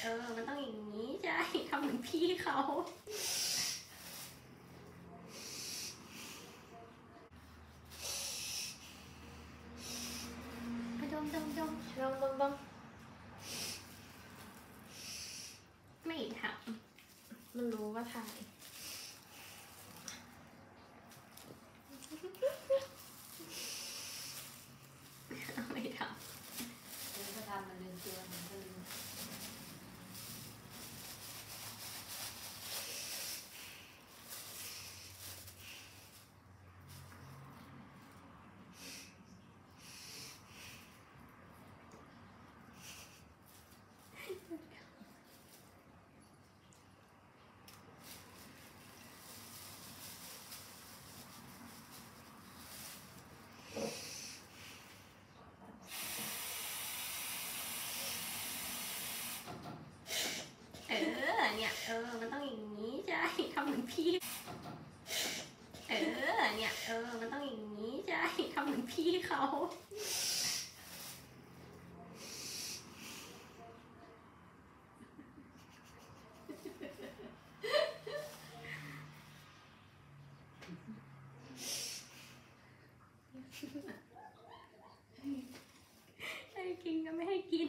เออ มันต้องอย่างนี้ใช่ทำเหมือนพี่เขาไปดมดมดมลองลองลองไม่ทมันรู้ว่าถ่ายำไม่ท แล้วก็ทำมันลืมตัวมันก็ลืมำเอ อเนี่ย เออ มันต้องอย่างนี้ใช่ทำเหมือนพี่ เออ เนี่ย เออ มันต้องอย่างนี้ใช่ทำเหมือนพี่เขาให้กินก็ไม่ให้กิน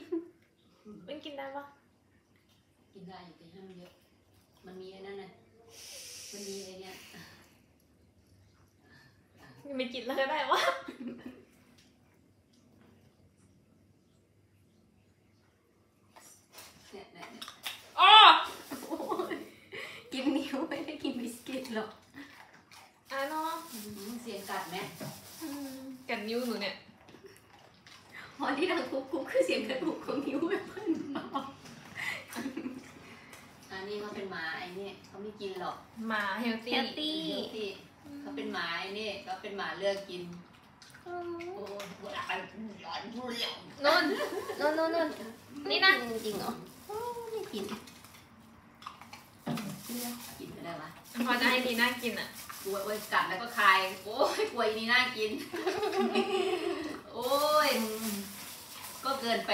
มันกินได้ปะ กินได้อยู่แต่ห้ามเยอะ มันมีไอ้นั่นน่ะมันมีไอ้เนี่ยไม่กินแล้วก็ได้วะเนี่ยเนี่ยเนี่ยอ๋อโอ้ยกินนิ้วไม่ได้กินบิสกิตหรอกอะเนาะอื้อหือเสียงกัดไหมกัดนิ้วหนูเนี่ยพอที่ดังคุกคุกคือเสียงกระดูกของนิ้วแบบเพิ่นเบาอั นนี้เขาเป็นหมาไอ้นี่เขาไม่กินหรอกหมาเฮลตี้เฮลตี้เดี๋ยวที่เขาเป็นหมาไอ้นี่เขาเป็นหมาเลือกกิน โอ้ยเวลาไปร้อนทุเรียนนุ่นนุ่นนุ่นนุ่นนี่นะจริงๆเหรอโอ้ไม่กินกินไม่ได้วะพอจะให้ดีน่ากินอะกลัวโอ้ยกัดแล้วก็คาย โอ้ยกลัวอีนี่น่ากิน โอ้ย ก็เกินไป